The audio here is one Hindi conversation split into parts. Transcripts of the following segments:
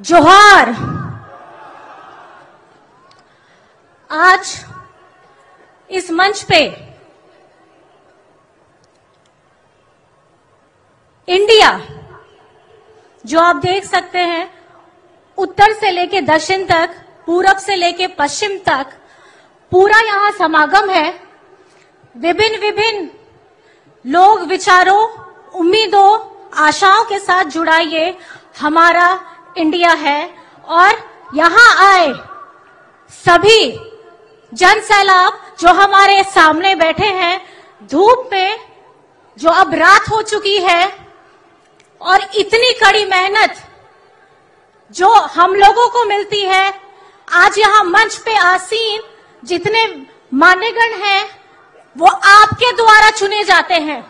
जोहार। आज इस मंच पे इंडिया, जो आप देख सकते हैं, उत्तर से लेके दक्षिण तक, पूरब से लेके पश्चिम तक, पूरा यहाँ समागम है। विभिन्न विभिन्न लोग, विचारों, उम्मीदों, आशाओं के साथ जुड़ा ये हमारा इंडिया है और यहाँ आए सभी जन सैलाब जो हमारे सामने बैठे हैं, धूप में जो अब रात हो चुकी है और इतनी कड़ी मेहनत जो हम लोगों को मिलती है, आज यहाँ मंच पे आसीन जितने मान्यगण हैं, वो आपके द्वारा चुने जाते हैं।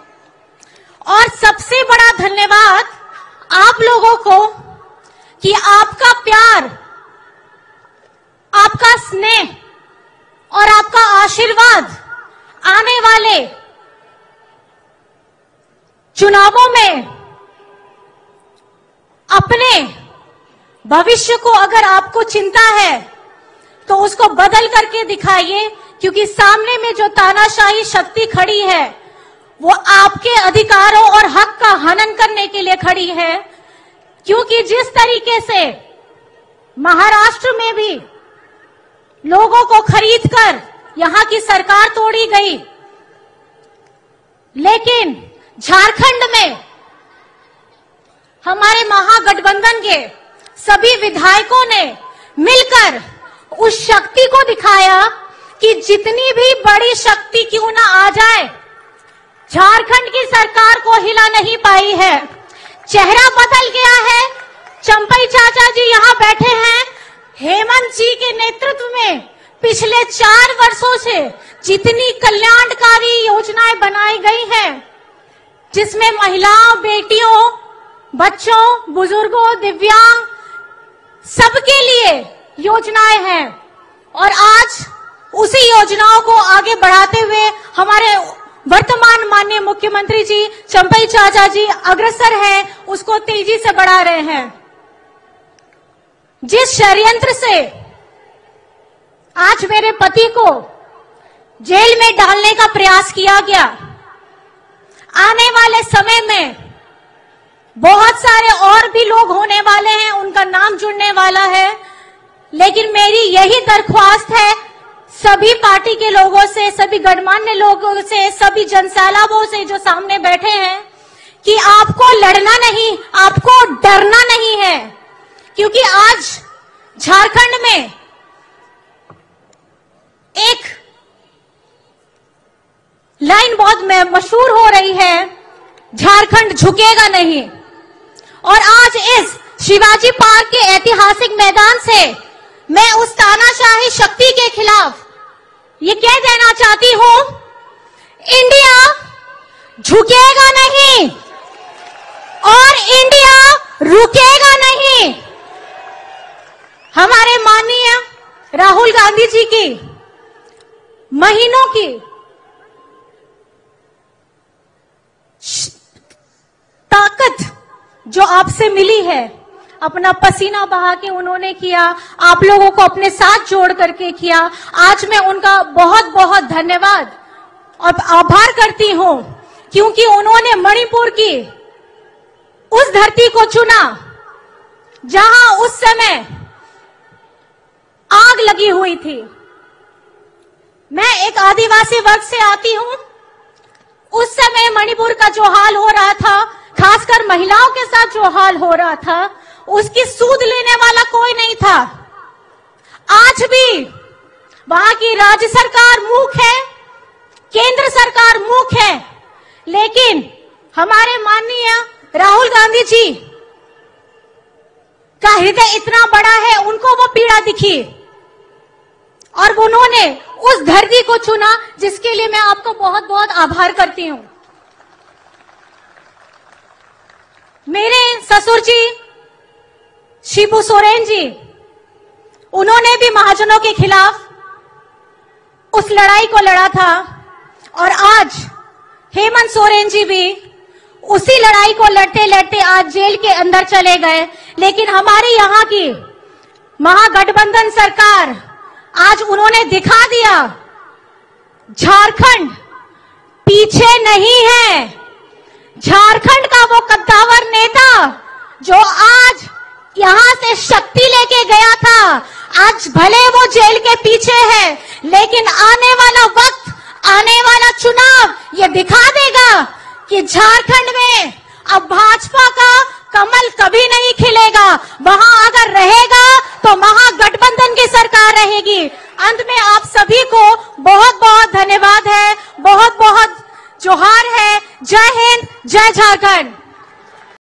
और सबसे बड़ा धन्यवाद आप लोगों को कि आपका प्यार, आपका स्नेह और आपका आशीर्वाद आने वाले चुनावों में अपने भविष्य को अगर आपको चिंता है तो उसको बदल करके दिखाइए, क्योंकि सामने में जो तानाशाही शक्ति खड़ी है, वो आपके अधिकारों और हक का हनन करने के लिए खड़ी है। क्योंकि जिस तरीके से महाराष्ट्र में भी लोगों को खरीद कर यहाँ की सरकार तोड़ी गई, लेकिन झारखंड में हमारे महागठबंधन के सभी विधायकों ने मिलकर उस शक्ति को दिखाया कि जितनी भी बड़ी शक्ति क्यों ना आ जाए, झारखंड की सरकार को हिला नहीं पाई है। चेहरा बदल गया है। चंपई चाचा जी यहाँ बैठे हैं। हेमंत जी के नेतृत्व में पिछले चार वर्षों से जितनी कल्याणकारी योजनाएँ बनाई गई हैं, जिसमें महिलाओं, बेटियों, बच्चों, बुज़ुर्गों, दिव्यांग सबके लिए योजनाएँ हैं। और आज उसी योजनाओं को आगे बढ़ाते हुए हमारे वर्तमान माननीय मुख्यमंत्री जी चंपई चाचा जी अग्रसर है, उसको तेज़ी से बढ़ा रहे हैं। जिस षड्यंत्र से आज मेरे पति को जेल में डालने का प्रयास किया गया, आने वाले समय में बहुत सारे और भी लोग होने वाले हैं, उनका नाम जुड़ने वाला है, लेकिन मेरी यही दरख्वास्त है सभी पार्टी के लोगों से, सभी गणमान्य लोगों से, सभी जनसैलाबों से जो सामने बैठे हैं कि आपको लड़ना नहीं, आपको डरना नहीं है। क्योंकि आज झारखंड में एक लाइन बहुत मशहूर हो रही है, झारखंड झुकेगा नहीं। और आज इस शिवाजी पार्क के ऐतिहासिक मैदान से मैं उस तानाशाही शक्ति के खिलाफ ये कह देना चाहती हूँ? इंडिया झुकेगा नहीं। और इंडिया रुकेगा नहीं। हमारे माननीय राहुल गांधी जी की, महीनों की, ताकत जो आपसे मिली है अपना पसीना बहा के उन्होंने किया, आप लोगों को अपने साथ जोड़ करके किया। आज मैं उनका बहुत बहुत धन्यवाद। और आभार करती हूँ, क्योंकि उन्होंने मणिपुर की उस धरती को चुना, जहाँ उस समय आग लगी हुई थी। मैं एक आदिवासी वर्ग से आती हूँ। उस समय मणिपुर का जो हाल हो रहा था, खासकर महिलाओं के साथ जो हाल हो रहा था उसकी सूद लेने वाला कोई नहीं था। आज भी वहाँ की राज्य सरकार मूक है, केंद्र सरकार मूक है, लेकिन हमारे माननीय राहुल गांधी जी का हृदय इतना बड़ा है, उनको वो पीड़ा दिखी। और उन्होंने उस धरती को चुना जिसके लिए मैं आपको बहुत बहुत आभार करती हूँ। मेरे ससुर जी शिबू सोरेन जी, उन्होंने भी महाजनों के खिलाफ उस लड़ाई को लड़ा था और आज हेमंत सोरेन जी भी उसी लड़ाई को लड़ते लड़ते आज जेल के अंदर चले गए। लेकिन हमारे यहाँ की महागठबंधन सरकार आज उन्होंने दिखा दिया, झारखंड पीछे नहीं है झारखंड का वो कद्दावर नेता जो आज यहाँ से शक्ति लेके गया था आज भले वो जेल के पीछे है, लेकिन आने वाला वक्त, आने वाला चुनाव ये दिखा देगा कि झारखंड में अब भाजपा का कमल कभी नहीं खिलेगा। वहाँ अगर रहेगा तो महागठबंधन की सरकार रहेगी। अंत में आप सभी को बहुत बहुत धन्यवाद है बहुत बहुत जोहार है। जय हिंद, जय झारखंड।